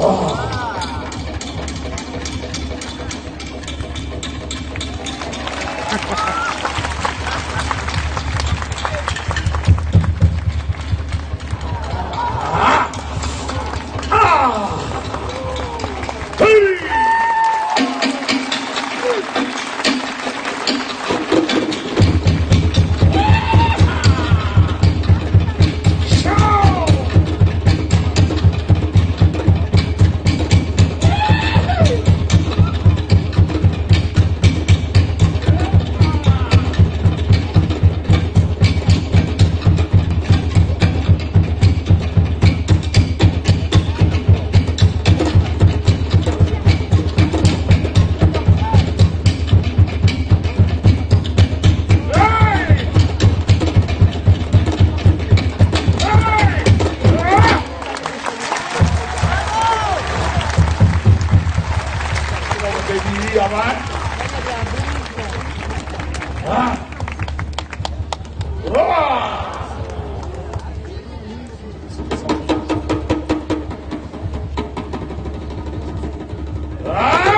啊！Thank. baby, all right? Ah. Ah. Ah!